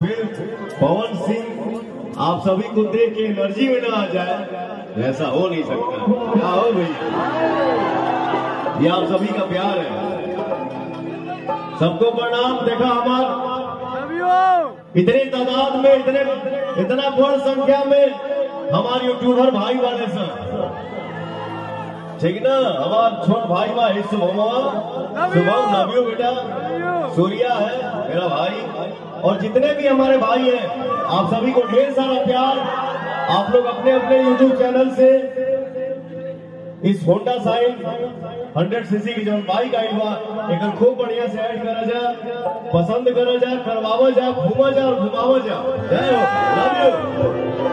फिर पवन सिंह आप सभी को देख के एनर्जी में ना आ जाए ऐसा हो नहीं सकता। क्या हो भाई ये आप सभी का प्यार है। सबको प्रणाम देखा हमार। इतने तादाद में इतने इतना बड़ संख्या में हमारे यूट्यूबर भाई वाले सब ठीक ना? हमार छोट भाई बा है शुभम शुभम नवियो बेटा। सूर्या है मेरा भाई। और जितने भी हमारे भाई हैं आप सभी को ढेर सारा प्यार। आप लोग अपने अपने यूट्यूब चैनल से इस होंडा साइन 100 सीसी की जो बाइक आई बा एक खूब बढ़िया से ऐड करा जा। पसंद करा जा करवावा जा घूमा जा और घुमावा जा। जय हो। Love you.